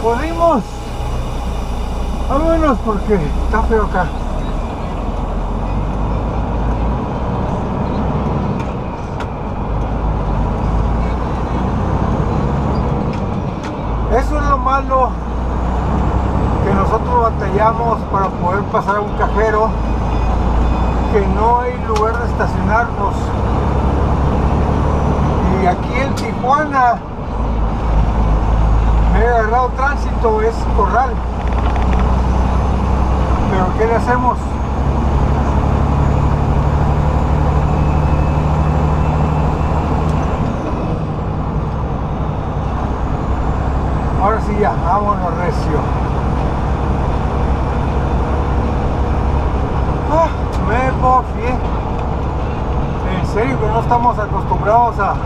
Podemos. Vámonos porque está feo acá. Eso es lo malo que nosotros batallamos para poder pasar a un cajero, que no hay lugar de estacionarnos. Y aquí en Tijuana agarrado tránsito, es corral. Pero ¿qué le hacemos? Ahora sí ya, vámonos recio. Ah, me mofié. En serio que no estamos acostumbrados a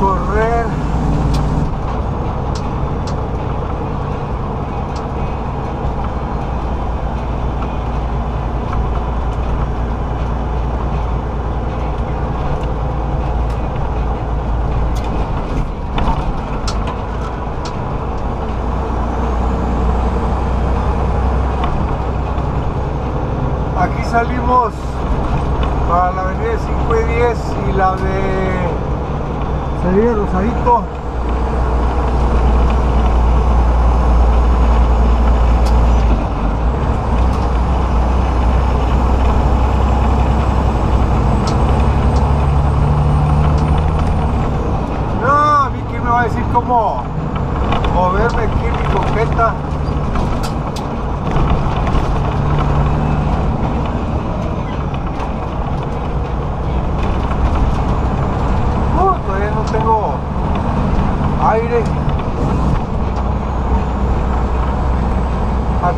correr. Aquí salimos para la avenida 5 y 10 y la de sería Rosadito.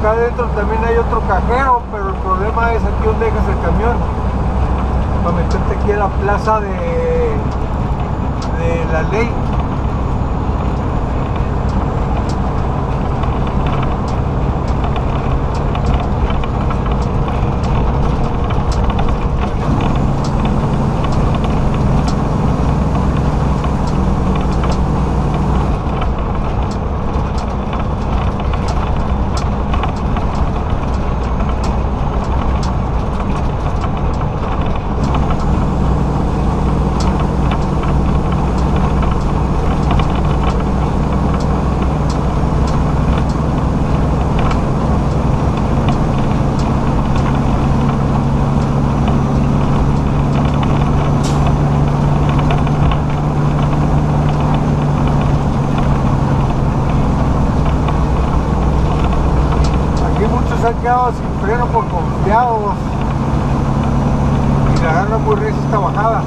Acá adentro también hay otro cajero, pero el problema es aquí donde dejas el camión. Para meterte aquí a la plaza de, de la ley. Aquí muchos se han quedado sin freno por confiados y le agarran muy recia esta bajada.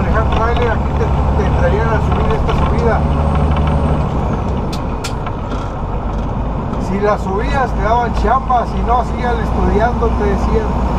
manejar trailer, aquí te, te entrarían a subir esta subida. Si la subías te daban chamba, si no, sigan estudiando, te decían.